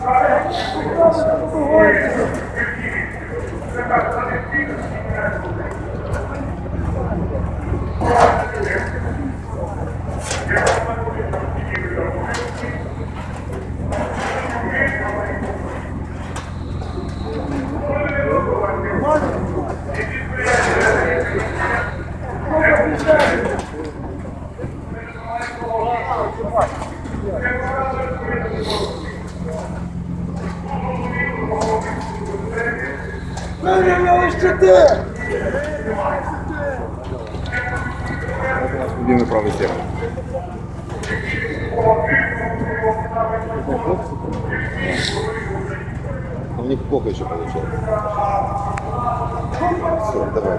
Thank you. же ты! Любимый правый сектор. У них кока еще получил. Все, давай.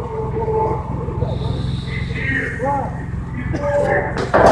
One,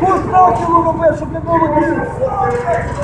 Кусь нахилу робив, щоб не було дітей!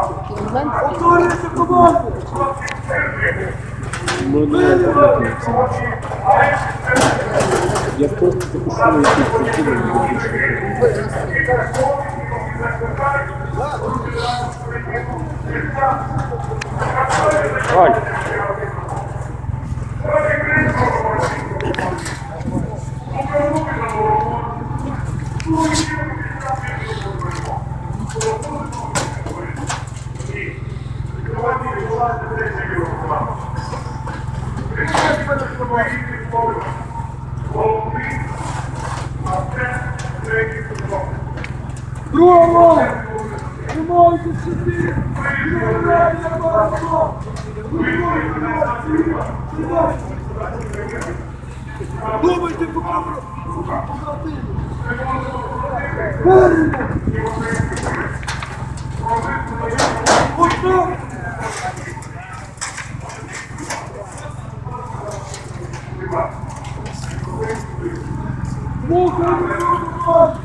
Повторюйте команду! Ну, не Я просто покушаю, если прикину, не буду Ай! Thank you. Другому! Вы можете сидеть! Неправильно молоко! Вы можете нас сюда! Думайте по красоты! Парень! Вот так! Nunca melhor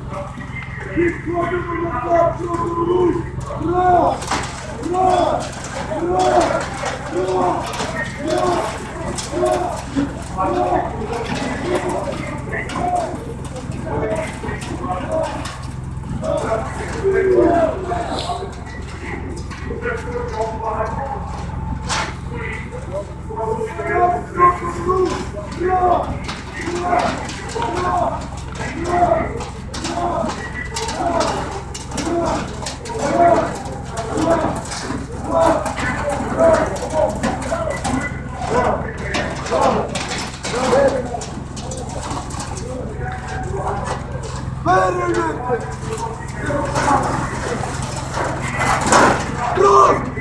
Thank you. Better than Cross!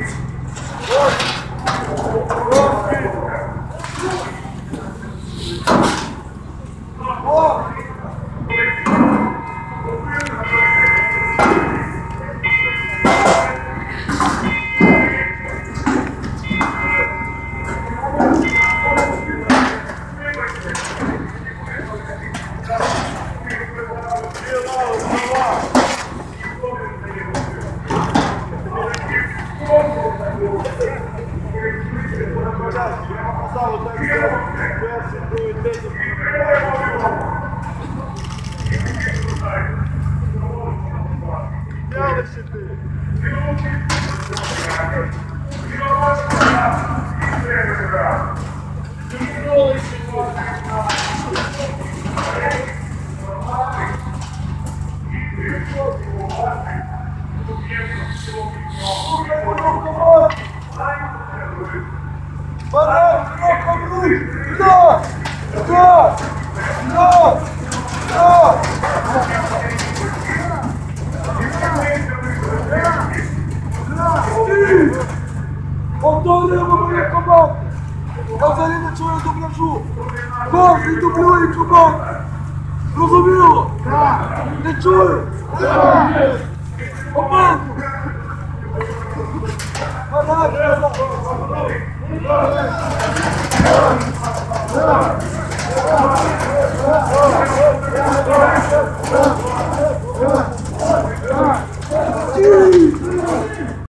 Зрозуміло? Не чую? Команду! Lord.